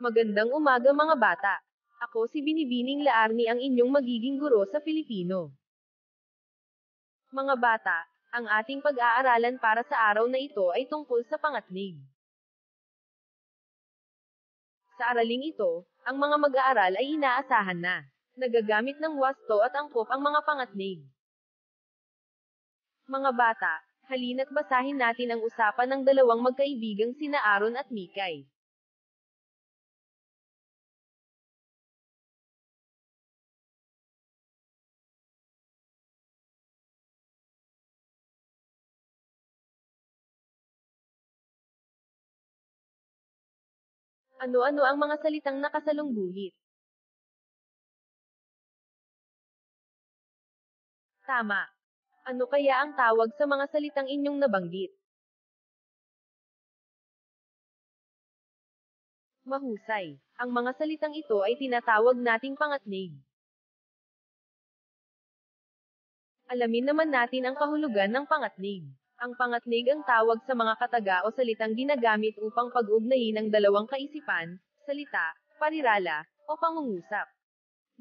Magandang umaga mga bata. Ako si Binibining Laarni ang inyong magiging guro sa Filipino. Mga bata, ang ating pag-aaralan para sa araw na ito ay tungkol sa pangatnig. Sa araling ito, ang mga mag-aaral ay inaasahan na. Nagagamit ng wasto at angkop ang mga pangatnig. Mga bata, halina't basahin natin ang usapan ng dalawang magkaibigang sina Aaron at Mikay. Ano-ano ang mga salitang nakasalungguhit? Tama. Ano kaya ang tawag sa mga salitang inyong nabanggit? Mahusay. Ang mga salitang ito ay tinatawag nating pangatnig. Alamin naman natin ang kahulugan ng pangatnig. Ang pangatnig ang tawag sa mga kataga o salitang ginagamit upang pag-ugnayin ang dalawang kaisipan, salita, parirala, o pangungusap.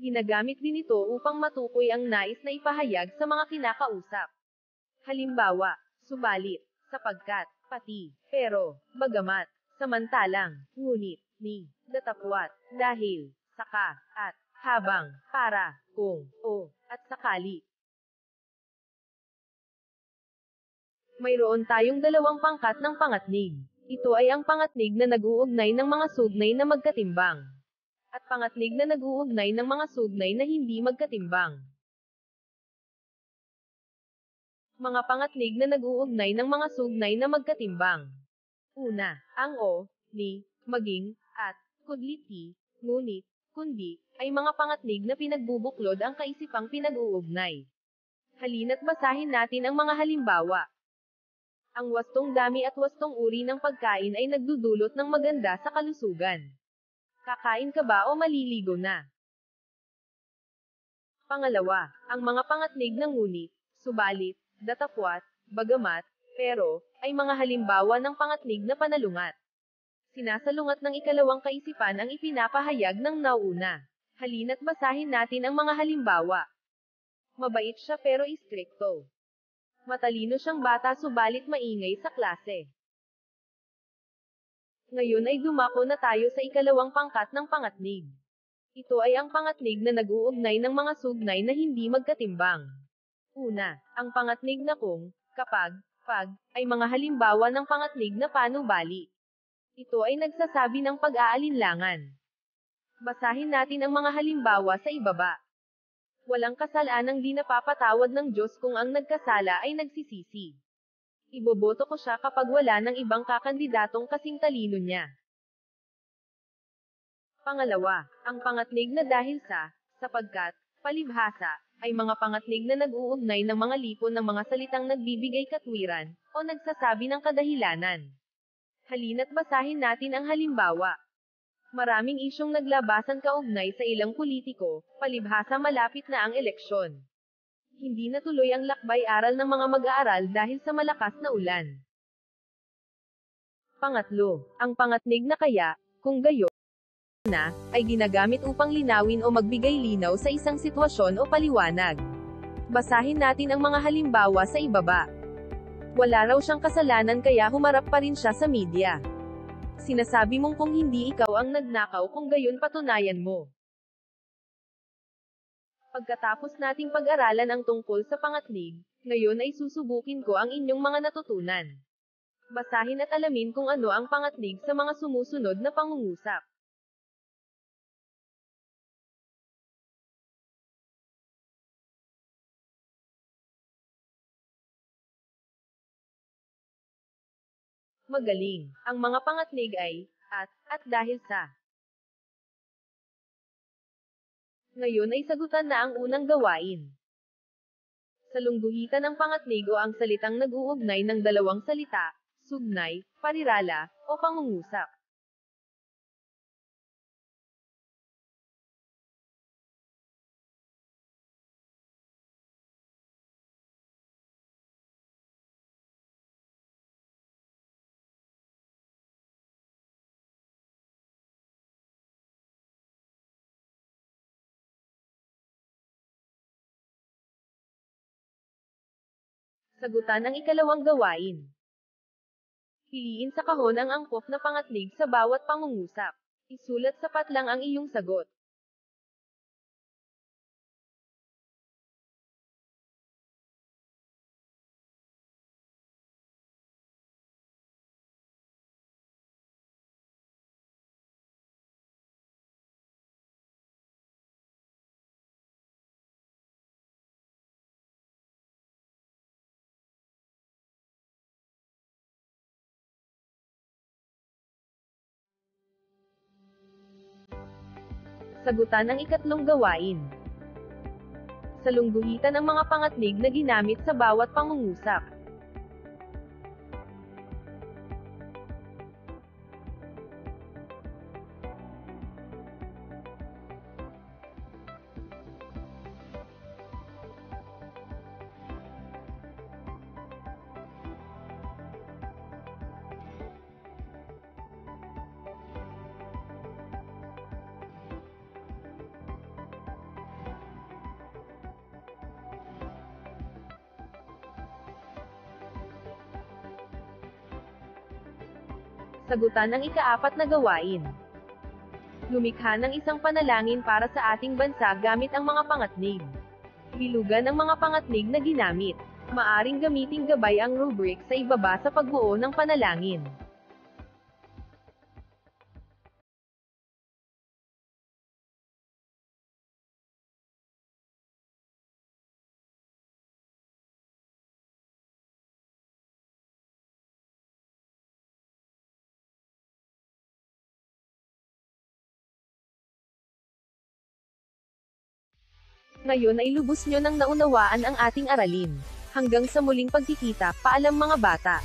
Ginagamit din ito upang matukoy ang nais na ipahayag sa mga kinakausap. Halimbawa, subalit, sapagkat, pati, pero, bagamat, samantalang, ngunit, ni, datapwat, dahil, saka, at, habang, para, kung, o, at sakali. Mayroon tayong dalawang pangkat ng pangatnig. Ito ay ang pangatnig na nag-uugnay ng mga sugnay na magkatimbang. At pangatnig na nag-uugnay ng mga sugnay na hindi magkatimbang. Mga pangatnig na nag-uugnay ng mga sugnay na magkatimbang. Una, ang o, ni, maging, at, kudliti, ngunit, kundi, ay mga pangatnig na pinagbubuklod ang kaisipang pinag-uugnay. Halina't basahin natin ang mga halimbawa. Ang wastong dami at wastong uri ng pagkain ay nagdudulot ng maganda sa kalusugan. Kakain ka ba o maliligo na? Pangalawa, ang mga pangatnig ng ngunit, subalit, datapwat, bagamat, pero, ay mga halimbawa ng pangatnig na panalungat. Sinasalungat ng ikalawang kaisipan ang ipinapahayag ng nauna. Halina't basahin natin ang mga halimbawa. Mabait siya pero istrikto. Matalino siyang bata subalit maingay sa klase. Ngayon ay dumako na tayo sa ikalawang pangkat ng pangatnig. Ito ay ang pangatnig na nag-uugnay ng mga sugnay na hindi magkatimbang. Una, ang pangatnig na kung, kapag, pag, ay mga halimbawa ng pangatnig na panubali. Ito ay nagsasabi ng pag-aalinlangan. Basahin natin ang mga halimbawa sa ibaba. Walang kasalanang di napapatawad ng Diyos kung ang nagkasala ay nagsisisi. Iboboto ko siya kapag wala ng ibang kakandidatong kasing talino niya. Pangalawa, ang pangatnig na dahil sa, sapagkat, palibhasa, ay mga pangatnig na nag-uugnay ng mga lipon ng mga salitang nagbibigay katwiran, o nagsasabi ng kadahilanan. Halina't basahin natin ang halimbawa. Maraming isyong naglabasan kaugnay sa ilang politiko, palibhasa malapit na ang eleksyon. Hindi natuloy ang lakbay-aral ng mga mag-aaral dahil sa malakas na ulan. Pangatlo, ang pangatnig na kaya, kung gayo, na, ay ginagamit upang linawin o magbigay linaw sa isang sitwasyon o paliwanag. Basahin natin ang mga halimbawa sa ibaba. Wala raw siyang kasalanan kaya humarap pa rin siya sa media. Sinasabi mong kung hindi ikaw ang nagnakaw kung gayon patunayan mo. Pagkatapos nating pag-aralan ang tungkol sa pangatnig, ngayon ay susubukin ko ang inyong mga natutunan. Basahin at alamin kung ano ang pangatnig sa mga sumusunod na pangungusap. Magaling. Ang mga pangatnig ay, at, at dahil sa. Ngayon ay sagutan na ang unang gawain. Sa lungguhitan ng pangatnig o ang salitang nag-uugnay ng dalawang salita, sugnay, parirala, o pangungusap. Sagutan ang ikalawang gawain. Piliin sa kahon ang angkop na pangatnig sa bawat pangungusap. Isulat sapat lang ang iyong sagot. Sagutan ang ikatlong gawain. Salungguhitan ang mga pangatnig na ginamit sa bawat pangungusap. Sagutan ang ikaapat na gawain. Lumikha ng isang panalangin para sa ating bansa gamit ang mga pangatnig. Bilugan ang mga pangatnig na ginamit. Maaring gamiting gabay ang rubric sa ibaba sa pagbuo ng panalangin. Ngayon ay lubos nyo nang naunawaan ang ating aralin. Hanggang sa muling pagkikita, paalam mga bata.